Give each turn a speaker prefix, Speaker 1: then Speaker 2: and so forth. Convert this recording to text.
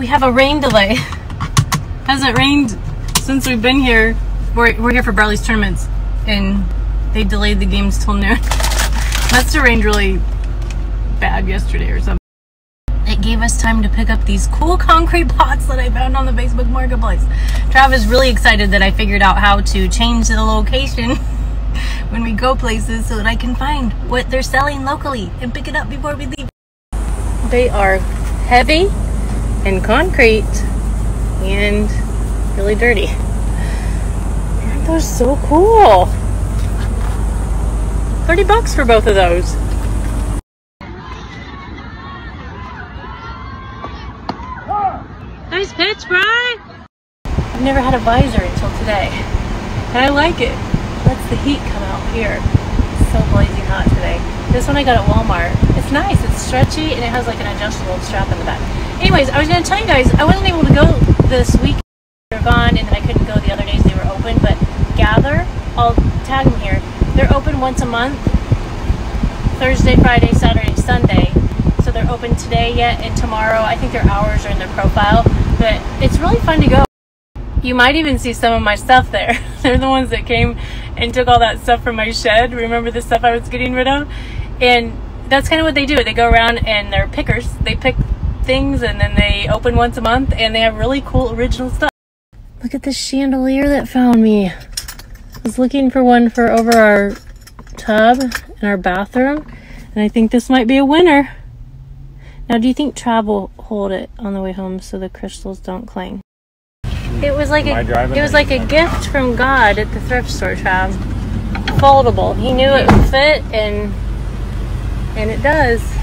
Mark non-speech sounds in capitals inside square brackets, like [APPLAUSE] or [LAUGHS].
Speaker 1: we have a rain delay. [LAUGHS] Hasn't rained since we've been here. We're, we're here for Barley's tournaments and they delayed the games till noon. [LAUGHS] Must have rained really bad yesterday or something. It gave us time to pick up these cool concrete [LAUGHS] pots that I found on the Facebook Marketplace. Trav is really excited that I figured out how to change the location when we go places so that I can find what they're selling locally and pick it up before we leave. They are heavy and concrete and really dirty. Aren't those so cool? 30 bucks for both of those. Nice pitch, Brian! I've never had a visor until today. And I like it. Lets the heat come out here. It's so blazing hot today. This one I got at Walmart. It's nice, it's stretchy, and it has like an adjustable strap in the back. Anyways, I was gonna tell you guys, I wasn't able to go this week. They're gone, and then I couldn't go the other days they were open, but Gather, I'll tag them here. They're open once a month. Thursday, Friday, Saturday, Sunday. So they're open today yet and tomorrow. I think their hours are in their profile, but it's really fun to go. You might even see some of my stuff there. [LAUGHS] They're the ones that came and took all that stuff from my shed. Remember the stuff I was getting rid of? And that's kind of what they do. They go around and they're pickers. They pick things and then they open once a month and they have really cool original stuff. Look at this chandelier that found me. I was looking for one for over our tub in our bathroom and I think this might be a winner. Now, do you think Trav will hold it on the way home so the crystals don't cling? It was like
Speaker 2: Am
Speaker 1: a
Speaker 2: I driving
Speaker 1: it was like a gift from God at the thrift store, Trav. Foldable. He knew it would fit and and it does.